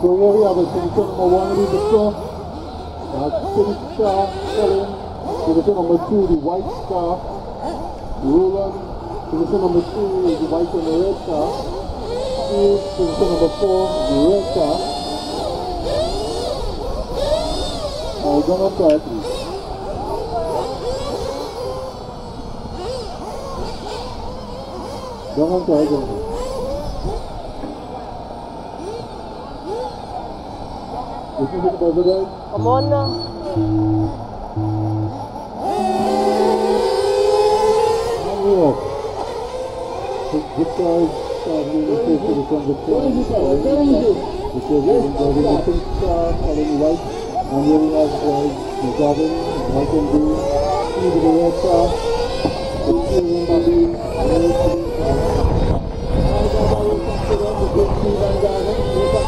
Gloria a Vicente Mawani Victor. That's City Star Ellen. Division number two, the White Star. Roland. Division number three, the White and the Red Star. Division number four, the Red Star. o Donald Petros. Donald Petros. This is it over there. Come on now. Victoria's administration becomes a challenge because everybody will think of having white and have uh, the Gavin, white and blue, Steve in the red the Steve in and Steve and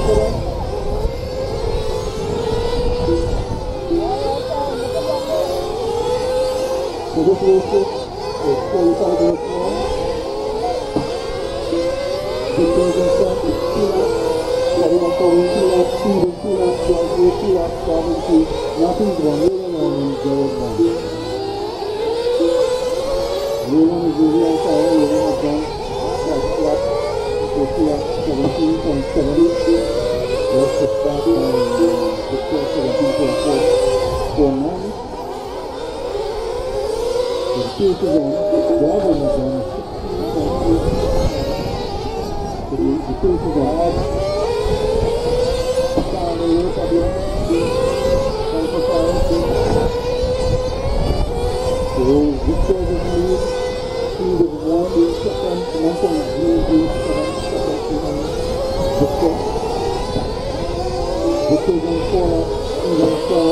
to them. So this race is qualified to this one. The chosen start is two laps. Everyone covering two laps, speed is two laps, drive is two laps, carbon two. Nothing's wrong. On and Gerald one. Roland is usually on fire. Roland has done last lap. So two laps, 17.7. Rest is back on the score 17.49. The speed is on. Gavin is on 16.8. The the speed is on. Those who service me, he was warned in Second Mental Disease Second Second the Fifth. The Children Four, Children Four,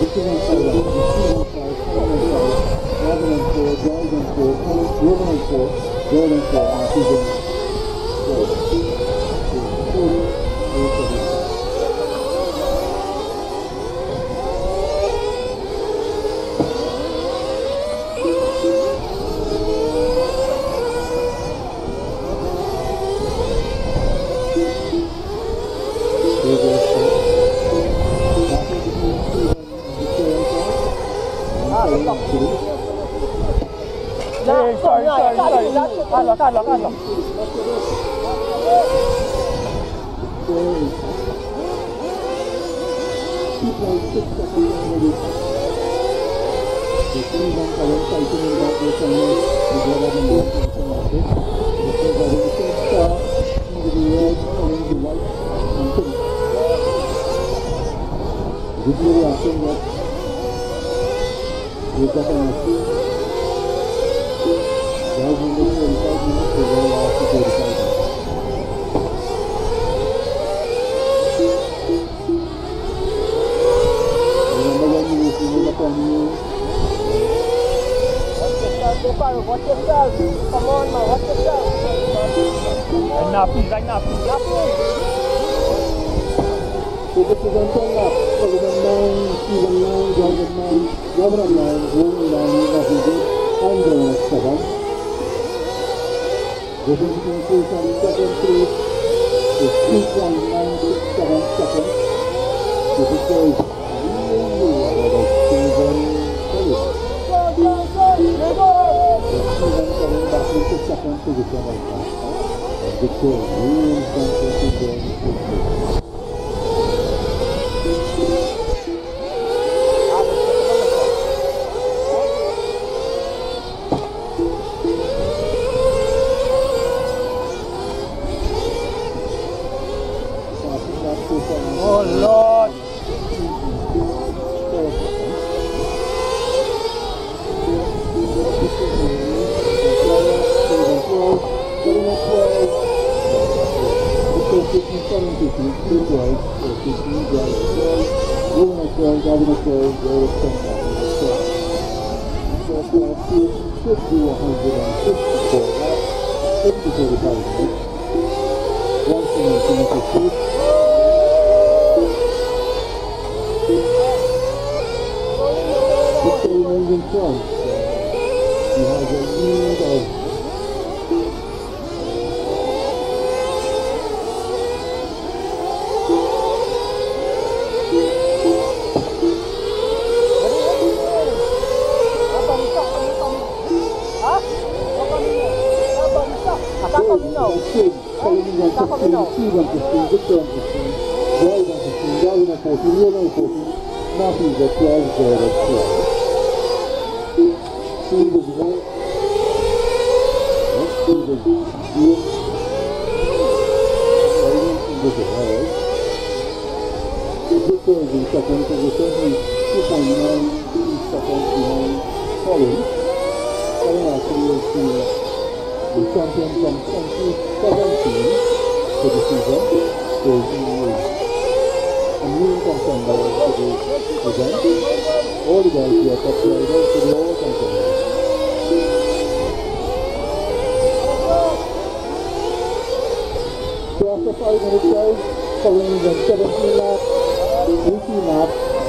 the Children Four, the Children Five, Children Five, Reverend Four, Guardian Four, Reverend Four, Guardian Four, and Children Four. Calma, calma, calma. Jadi Kita akan masih Watch yourself. Come on, man. Watch yourself. Right now, please. Right now, please. Yeah, please. So this is on turn up. President 9, Season 9, Government 9, Government 9, Woman 9, Nothing Good, and the rest of us. Is 2.967 seconds. So this is really ahead of Stephen Kelly. Stephen coming back into second position right now. And Victor really in he's 2.9 seconds behind Collins. Colin actually is the the champion from 2017 for the season. So he is a new contender for the event. All the guys here are top riders, all contenders. So after five minutes guys, is at 17 laps, 18 laps,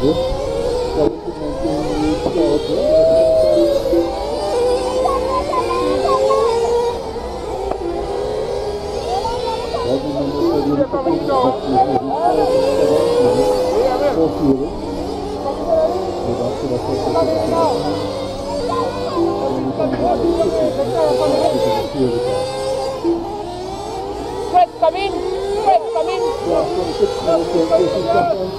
Fred, come in! Fred, come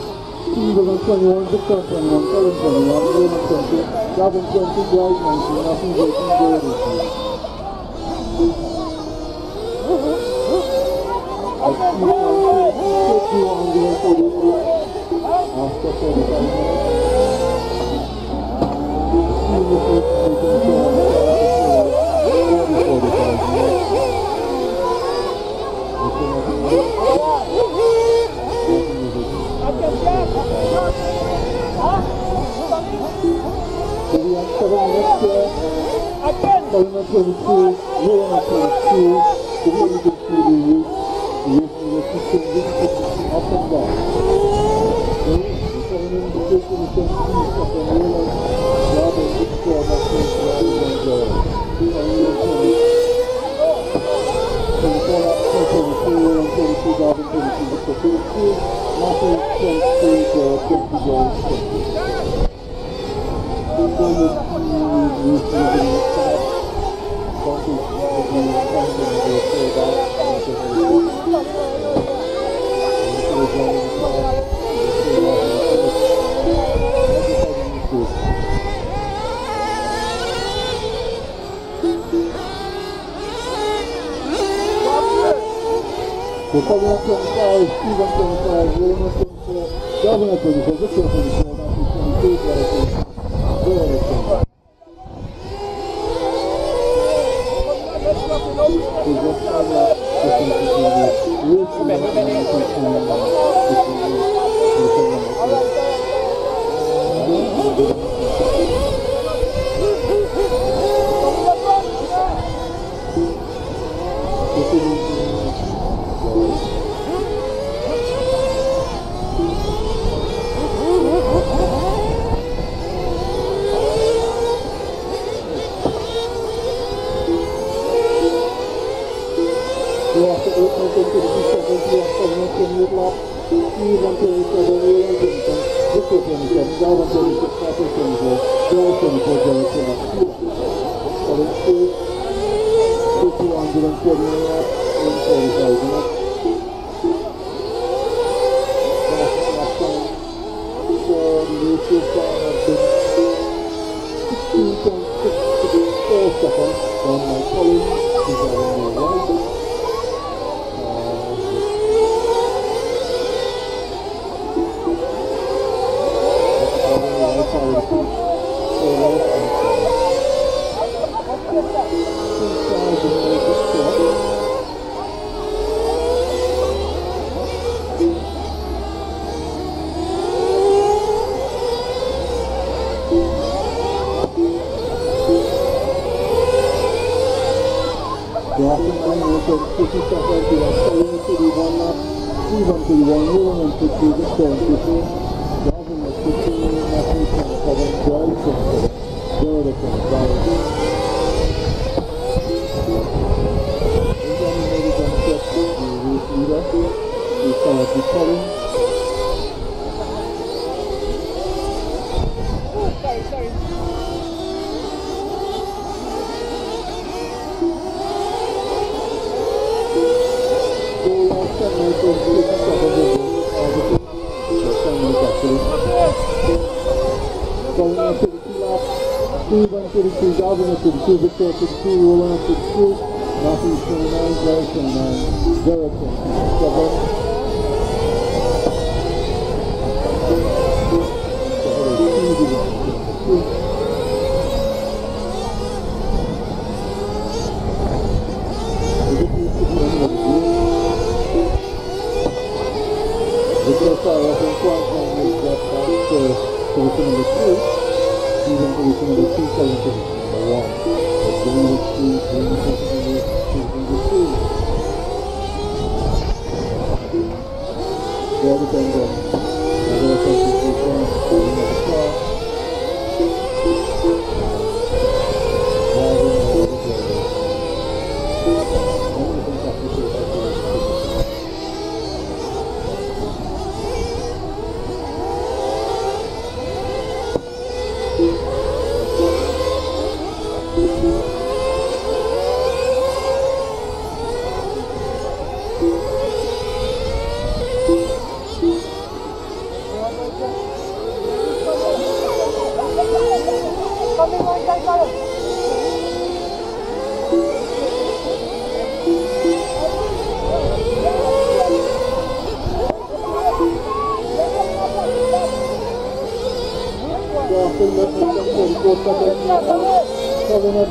in! England 21, Victor 21, Ellen 21, William 20, Robin 20, Dwight 19, Austin 18, Jared 18. I keep on 51, 48, Oscar 45 minutes. 45 minutes. Agradece, Palma Policial, Verona Policial, Comando do Curiú, e eu fui assistindo a Pandá. Então, então, eu não sei como 横綱県から福岡県から上野、し、いた、the two, Victor to the two, Roland to the two, Matthew 29, Derek 29, Derek 27. Victor Sarah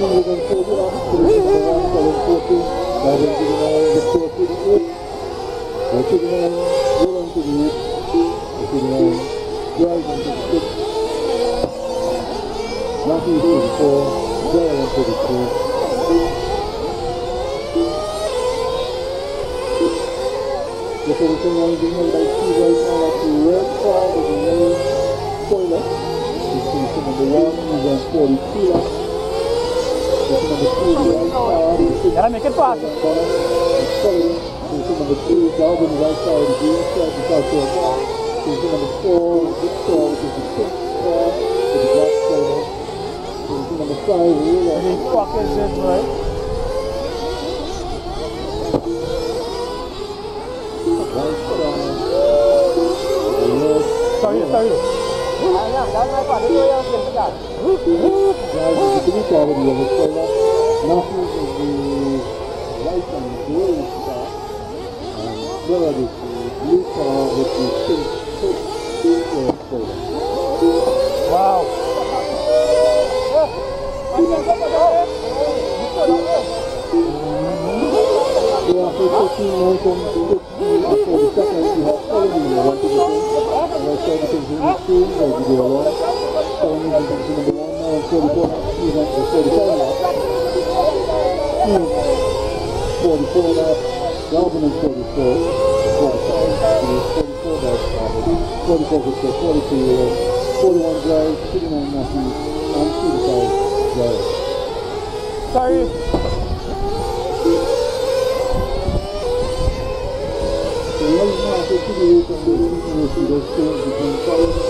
42 laps. Position number two, the right car, the six Gotta make it fast. Right side, side, the right? Car rzeczywiście, ale widzę, że szkoda. Naszym zajcem Wielka była być Luka, być Wow! Ja w tej chwili mam tą aktualizację i hostelu, nie mam tego, ale chciałbym się wziąć z tym, jak widziałem, to nie wiem, czy the one position. And I said this is really soon, as we go along. Colin is in position number one now, and 44 laps, Steve on the 47 laps. Steve, 44 laps, Galvin is 44, 45, he is 44 laps, uh, 44 Victor, 42 Wheeler, 41 drive, 39 Matthews, and 35 drive. Sorry. So right now, they should be open to the University of Stones between Colin,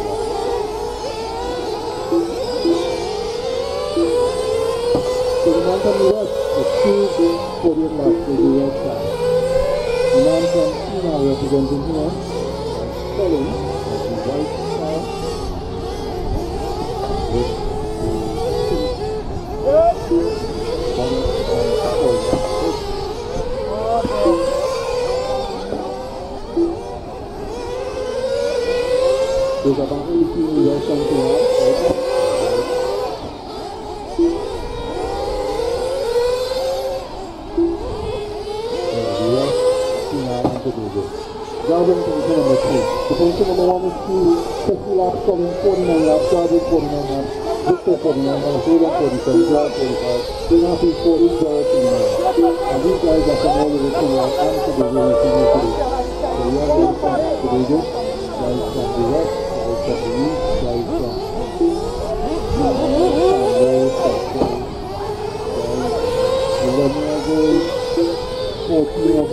Victor West, the two podium laps will be red flag. The man from China representing here, Colin, the white the spoiler. There's about 18 years something else. Garden position number three. The position number one is two, 50 laps, coming 49 laps, Garden 49 laps, Victor 49 laps, Hayden 47, Gerard 45, Nafi 40, Gerard 39. And these guys are from all over the world and to the very senior today. So we are going from Tobago, guys from the west, guys from the east, guys from Eleven years old, fourteen or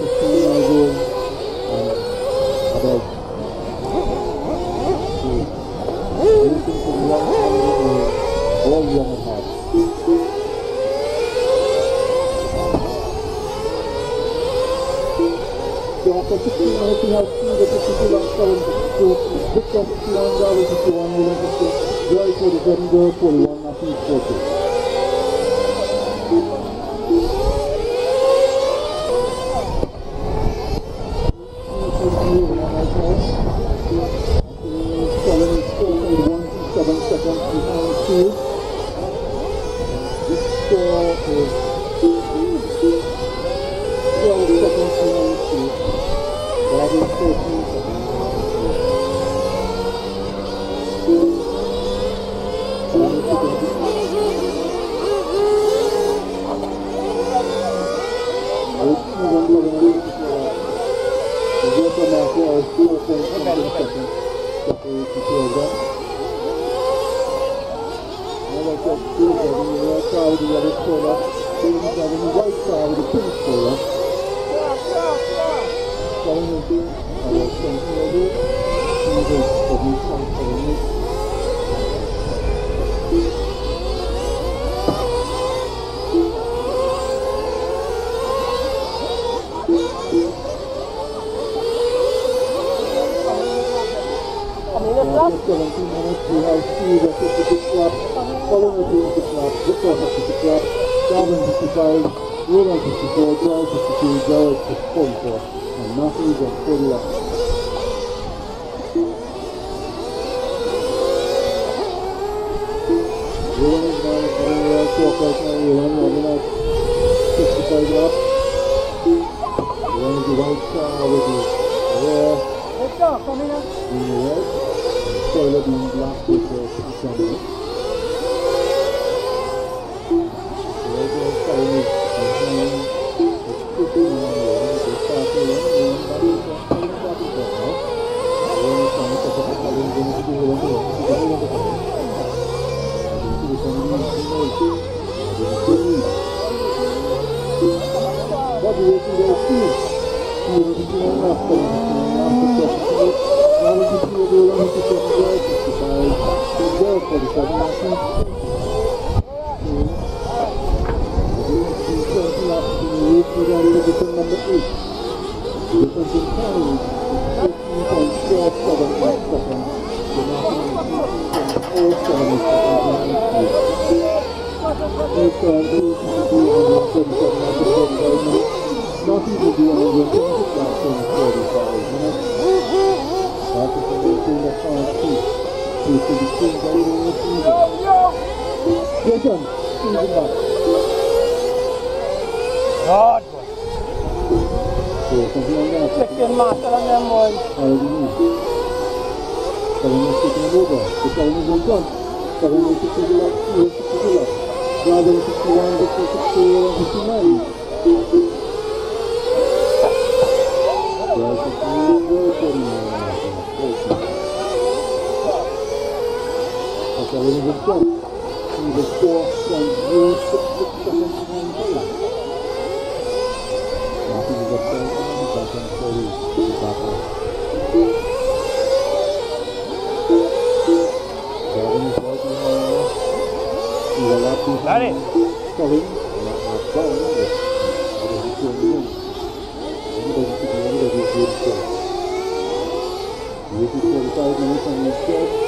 anything I've seen that this is. So book of $9 if you want to go for the Di hospital Indonesia.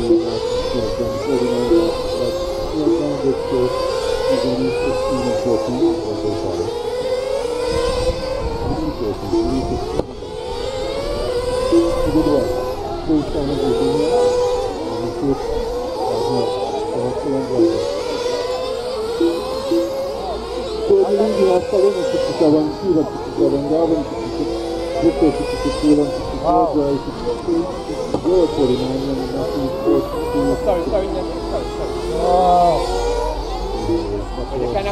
Gracias.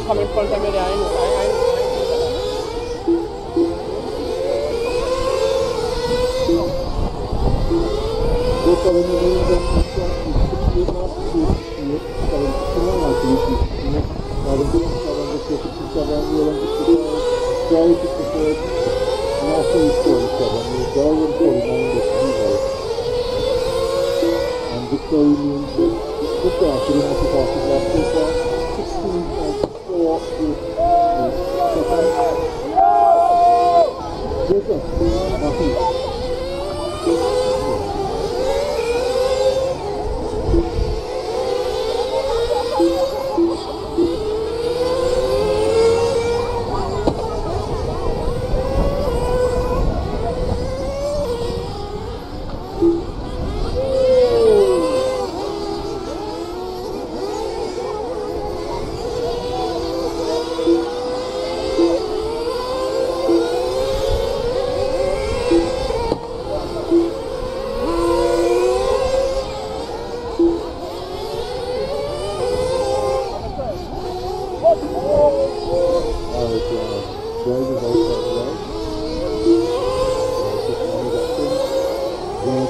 kommen voll bei mir.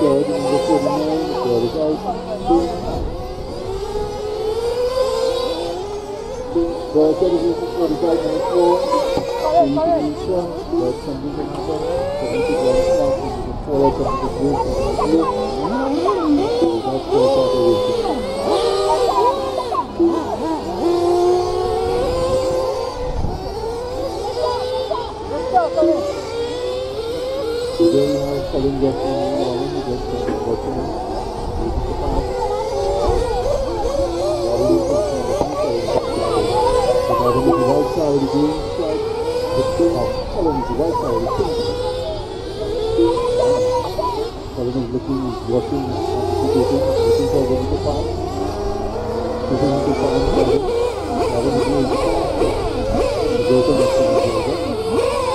Jordan in de 49, Jordan is uit. The you salon जैसे running जैसे होते हैं के पास Providing the right side of the green stripe, the spin off following the right side of the pin. Sullivan is looking, is watching, anticipating, looking for Vinny to pass. Looking to pass, Sullivan. Sullivan is going to pass. Goes to the next one.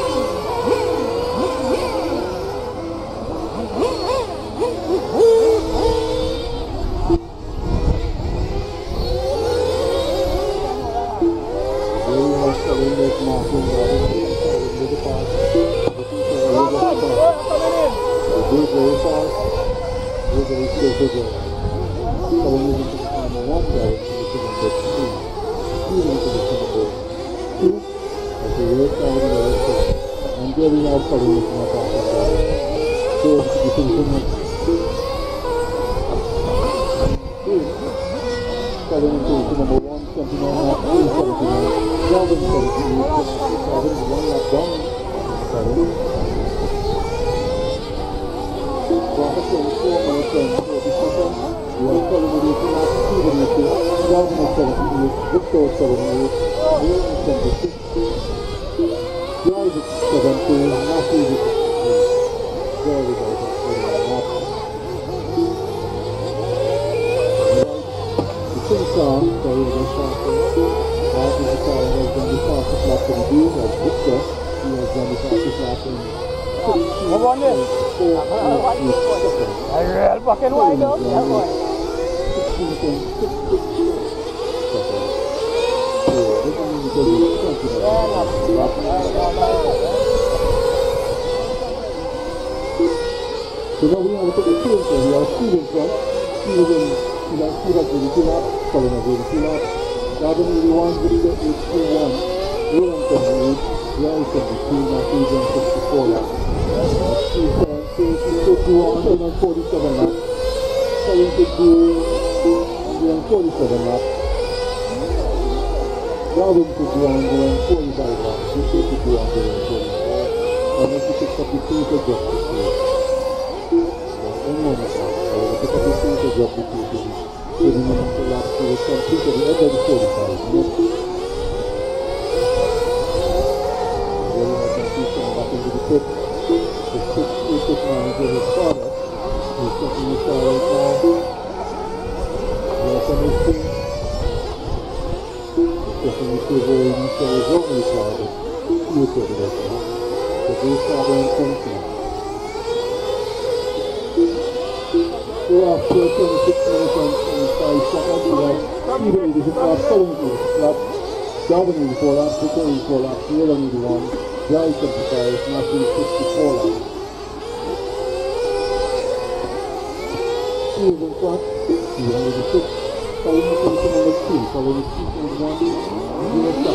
Wywołują to piękne związki, więc on even you know, he has really given up, sorry, not really given up. Now the only one video is in one. Room to read, room to be seen, not even 64 laps. He's uh, 5147 laps. 147 laps. Robin to 245 laps. This is 245. And this is 63 to just to see. the application with the municipal lab to something that di already certified. Yes. Very much increasing back into the pit. The six acres manager has taught us. He's taking this out right now. Yes, and he's saying, if we could really use the result we started, you last uh, 26 minutes and, and 5 seconds. Uh, even if it is last 70 laps, dominating 4 laps, returning 4 laps, Miller 81, Dry 75, Matthew 64 laps. He is in front, 206, following the 2 following the 2 and 1, 0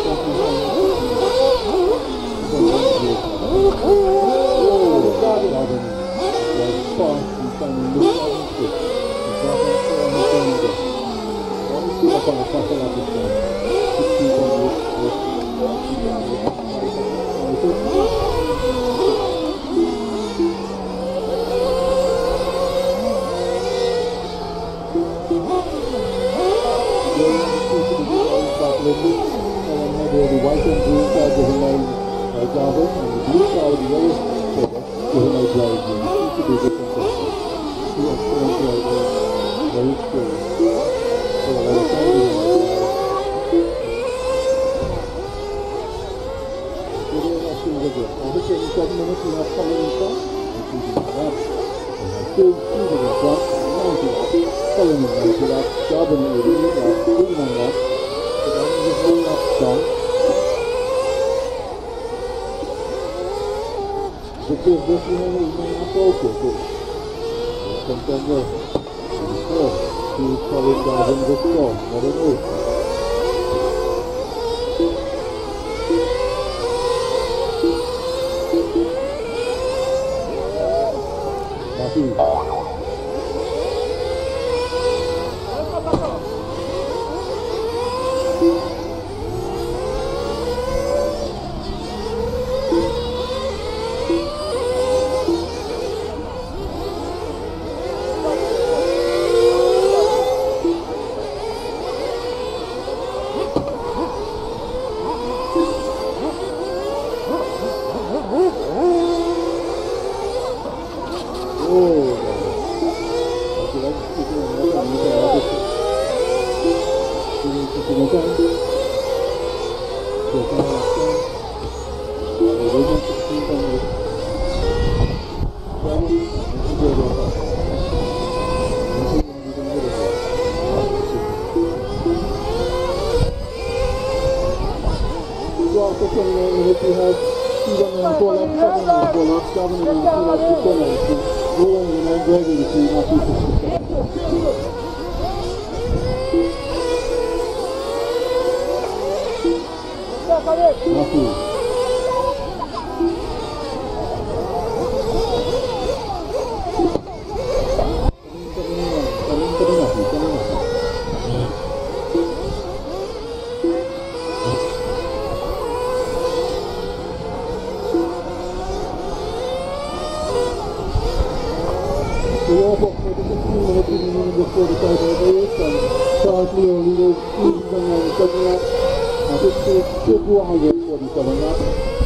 before the Great Revolution, shortly only Eastern and Cognac, and it takes two hours for the Cognac,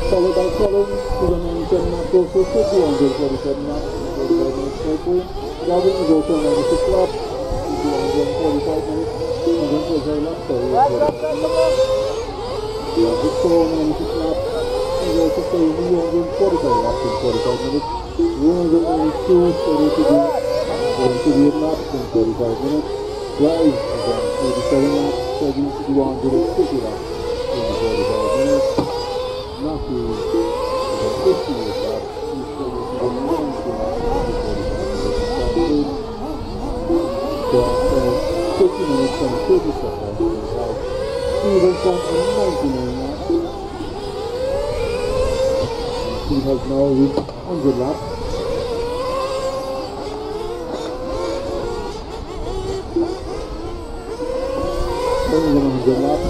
followed by Solon, Sudan and Cognac, also two hours for the Cognac, for the Cognac Circle, is also 96 laps, 245 minutes, and then for Zay laps, so we have Victor 96 laps, and also Zay 245 laps in 45 minutes, 192, so they should be 78 laps in 45 minutes. Drive on 87 laps, steady to be 150 laps in 45 minutes. Matthew on 58 laps, he's steady to be 90 laps in 45 minutes. Uh, 50 minutes and 30 seconds in drive. Stevenson on 99 laps. Steve has now reached 100 laps. Only 100 laps.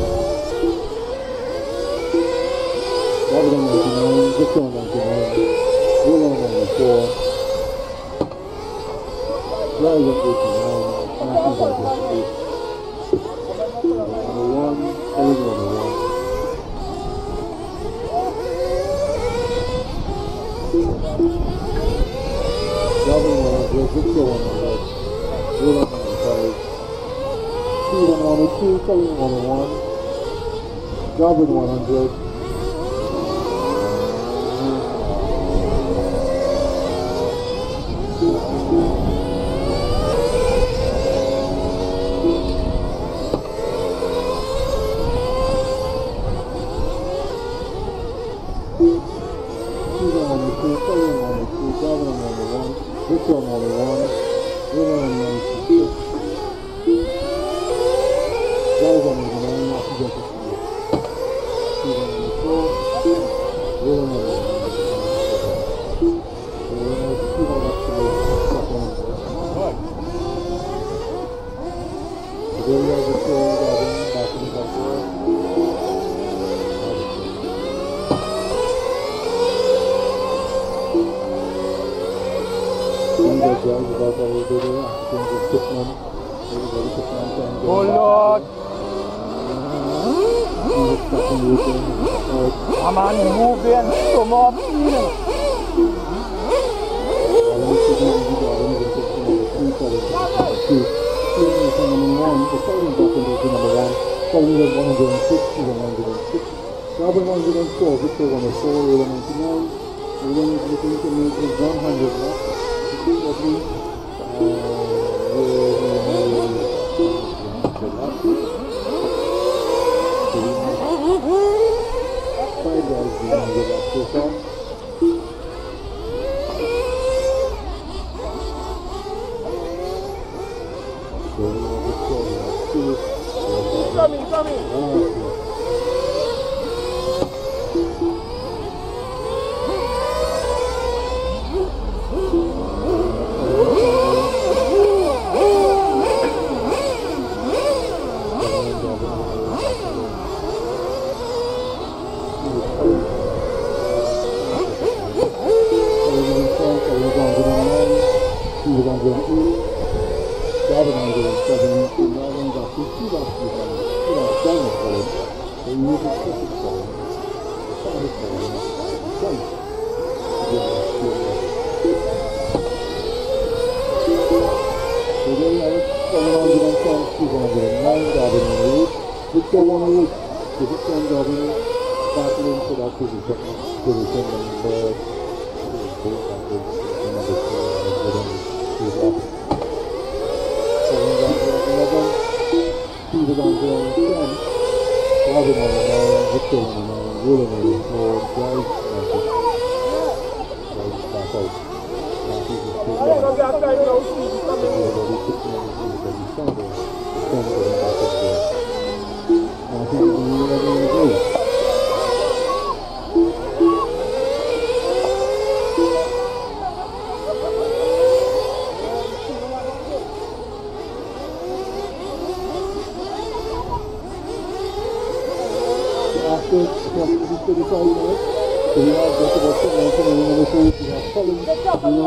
Robert on 99, Victor on 99, Will on 94, Riley on 89, Matthews on 58. Number one, Ellen number one. Robin one hundred, Victor one hundred, Will on ninety five, speed on 102, Southern 101, Melbourne 100, between the John Hundred, willingly or drives message. Drives back out. And Jesus took them. And he was very good. And he was very good. And he will never agree.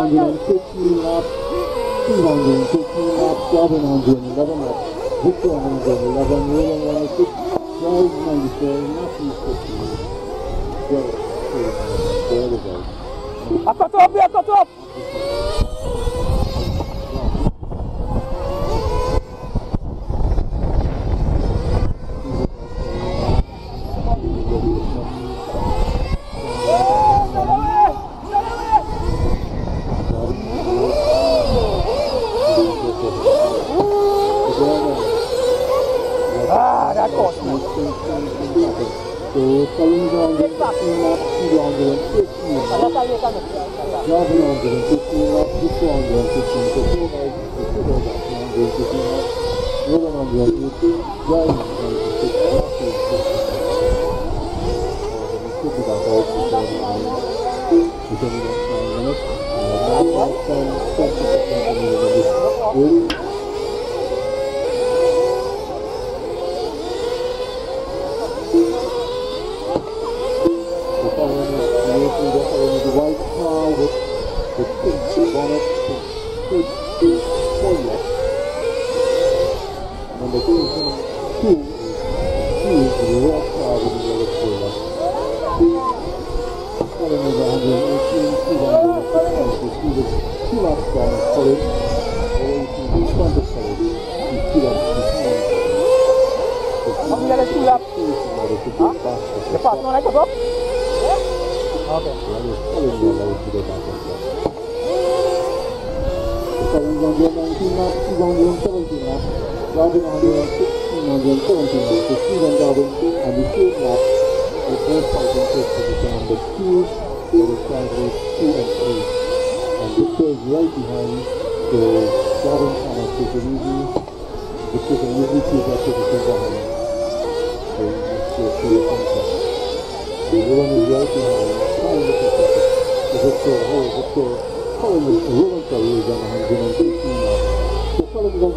115 laps,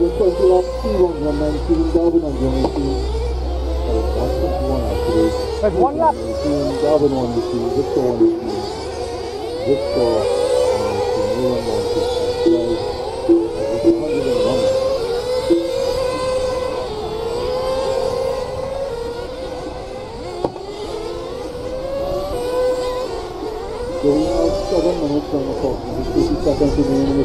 왼쪽으로 There's one lap. One you So we have 7 minutes on the clock, 50 seconds remaining in the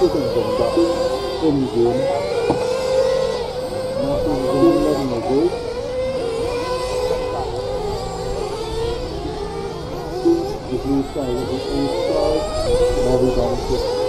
cái tưởng vùng đỏ cùng vốn nó không vốn lên người dưới If you say that it's inside, now we're going to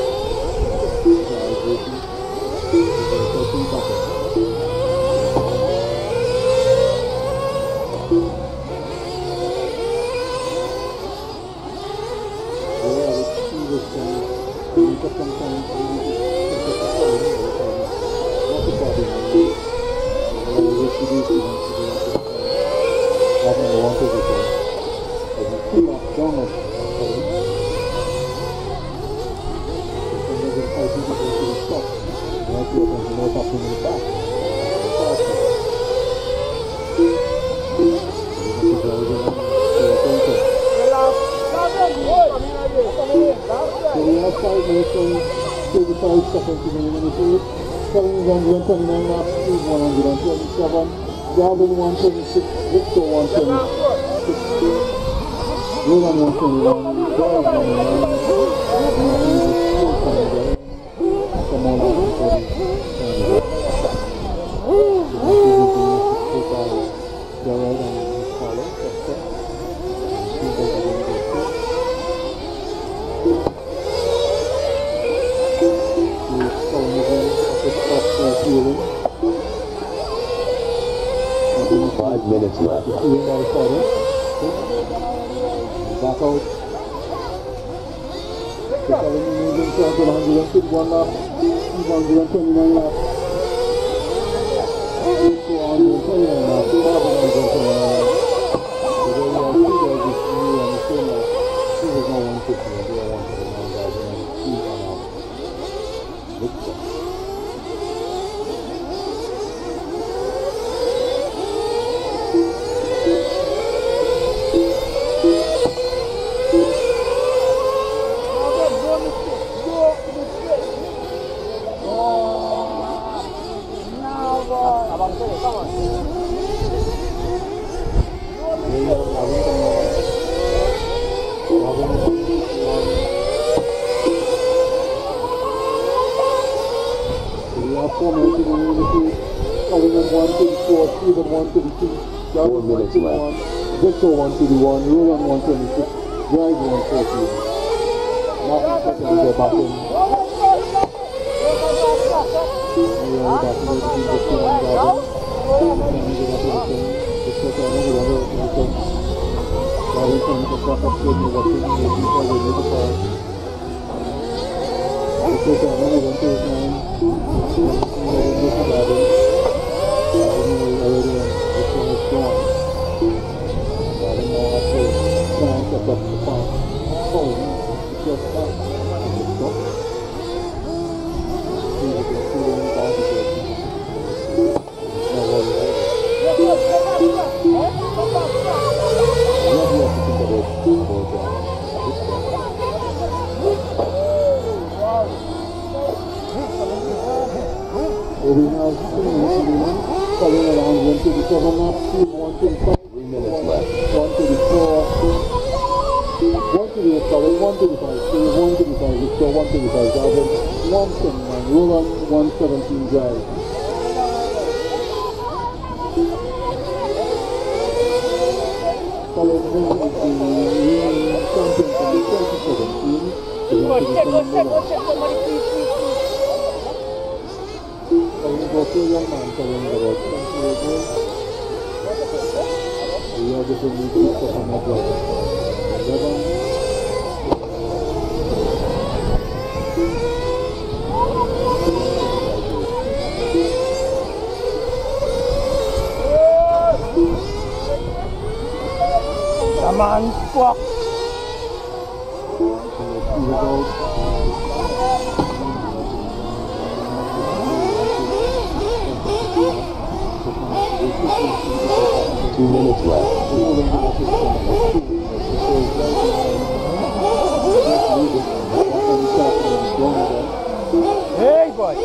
Five minutes left. Feeling by the father. Back out. The moves in 151 lap. 129 lap. Потому что папа сегодня вообще не выходит, не такая. Вот это она, вот это знаем. Не подарим. Мы говорим, что мы ждем. Дарим на вас, что мы сейчас подступаем. Что мы сейчас подступаем. 137 laps, Speed 135. Three minutes left. 134. 138, sorry, 135. Speed 135, Victor 135, Gavin 129, Roland 117 drive. Following him is the reigning champion from 2017. the Go check, go check, go 127 check. Somebody please, please, please. Following goes to a young man, following about 28 years. Santiago significa Amazonas. Hey, boy!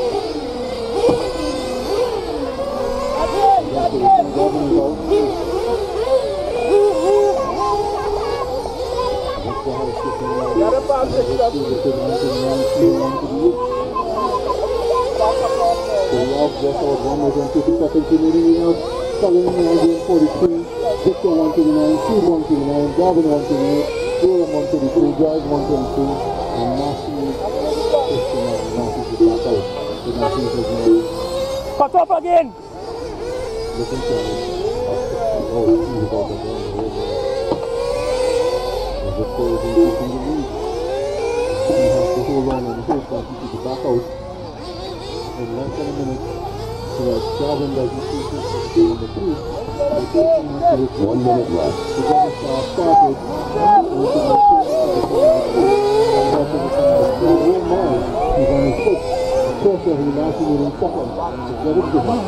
Cara, passa aqui da Coloca a porta. Coloca, já salvamos, a gente fica sem primeiro minuto. Just about 150 seconds remaining. We have Colin 143, Victor 129, Steve 129, Gavin 128, Roland 133, Drive 123, and Matthew 59. Matthew is back out. So Matthew is now Cut off again. looking for him. Oh, he's about to go. And Victor is increasing the lead. He has to hold on and hope that he back out in less than a minute so that Gavin doesn't see in the two. The 15 minutes to the One minute left. the double the the that the whole man is on his foot. Pressure he last minute in second. Let him it.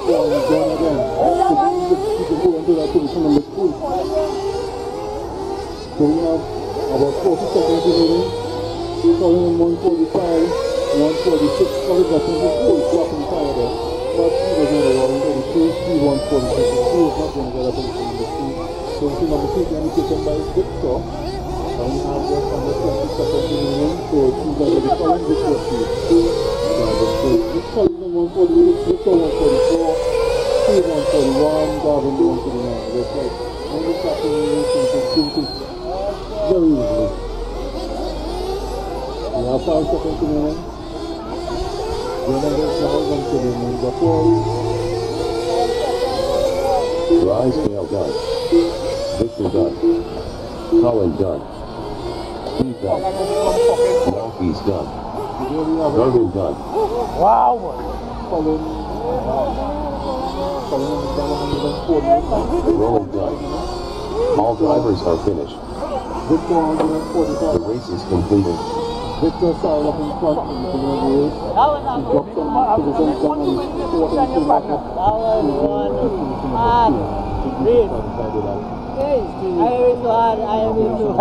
Still is gone again. So he can go into that position number two. So we have about 40 seconds remaining. Calling in 145, 146, probably got some good goals dropping fire there. But he was not around 32, he 146. He was not going to get up number two. So into number two can be taken by Victor. And we have just under 20 seconds remaining. So he's going to be calling Victor two. So he's calling in 146, Victor 144, Steve 141, Gavin 139. That's right. Only captain in very easily. We have five seconds to the four. Drysdale done. Victor done. Colin done. Steve done. Malky's done. Gavin done. Wow. Colin. Colin is down 140. Roland done. All drivers are finished. The race is completed. Victor started up in front in the beginning of the race. He dropped some positions down on his fourth and came back up. That was one hard race. Yes, I was hard. I am into.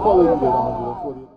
So did 140.